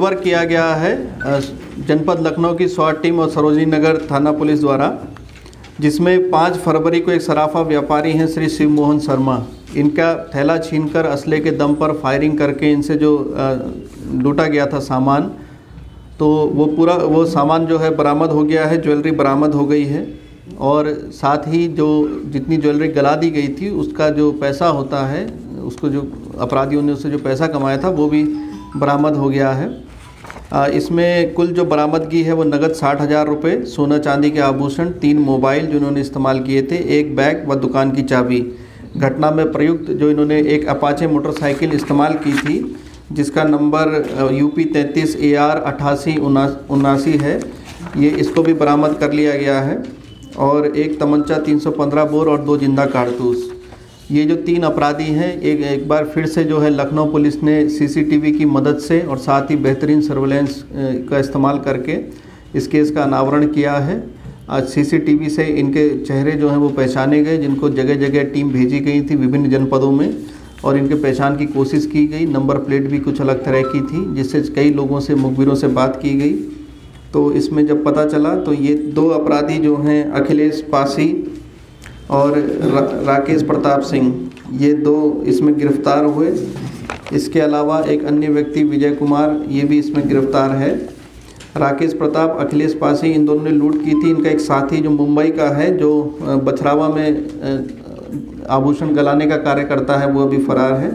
Work किया गया है जनपद लखनऊ की स्वाट टीम और सरोजनी नगर थाना पुलिस द्वारा, जिसमें पाँच फरवरी को एक सराफा व्यापारी हैं श्री शिव मोहन शर्मा। इनका थैला छीनकर असले के दम पर फायरिंग करके इनसे जो लूटा गया था सामान तो वो पूरा, वो सामान जो है बरामद हो गया है, ज्वेलरी बरामद हो गई है, और साथ ही जो जितनी ज्वेलरी गला दी गई थी, उसका जो पैसा होता है, उसको जो अपराधियों ने उससे जो पैसा कमाया था, वो भी बरामद हो गया है। इसमें कुल जो बरामदगी है वो नगद साठ हज़ार रुपये सोना चांदी के आभूषण, तीन मोबाइल जो इन्होंने इस्तेमाल किए थे, एक बैग व दुकान की चाबी। घटना में प्रयुक्त जो इन्होंने एक अपाचे मोटरसाइकिल इस्तेमाल की थी, जिसका नंबर यू पी तैंतीस ए आर अट्ठासी उनासी है, ये इसको भी बरामद कर लिया गया है। और एक तमंचा 315 बोर और दो ज़िंदा कारतूस। ये जो तीन अपराधी हैं, एक एक बार फिर से जो है लखनऊ पुलिस ने सीसीटीवी की मदद से और साथ ही बेहतरीन सर्वेलेंस का इस्तेमाल करके इस केस का अनावरण किया है। आज सीसीटीवी से इनके चेहरे जो हैं वो पहचाने गए, जिनको जगह जगह टीम भेजी गई थी विभिन्न जनपदों में और इनके पहचान की कोशिश की गई। नंबर प्लेट भी कुछ अलग तरह की थी, जिससे कई लोगों से, मुखबिरों से बात की गई। तो इसमें जब पता चला तो ये दो अपराधी जो हैं, अखिलेश पासी और रा, राकेश प्रताप सिंह ये दो इसमें गिरफ़्तार हुए। इसके अलावा एक अन्य व्यक्ति विजय कुमार ये भी इसमें गिरफ़्तार है। राकेश प्रताप अखिलेश पासी इन दोनों ने लूट की थी। इनका एक साथी जो मुंबई का है जो बछरावा में आभूषण गलाने का कार्य करता है वो अभी फरार है।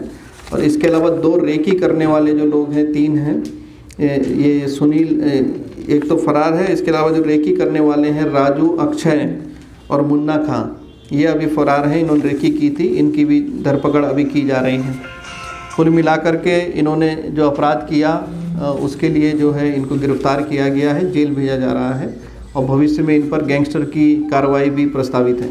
और इसके अलावा दो रेकी करने वाले जो लोग हैं तीन हैं ये सुनील एक तो फरार है। इसके अलावा जो रेकी करने वाले हैं राजू अक्षय और मुन्ना खां। ये अभी फरार हैं, इन्होंने रेकी की थी, इनकी भी धरपकड़ अभी की जा रही है। कुल मिलाकर के इन्होंने जो अपराध किया उसके लिए जो है इनको गिरफ़्तार किया गया है, जेल भेजा जा रहा है, और भविष्य में इन पर गैंगस्टर की कार्रवाई भी प्रस्तावित है।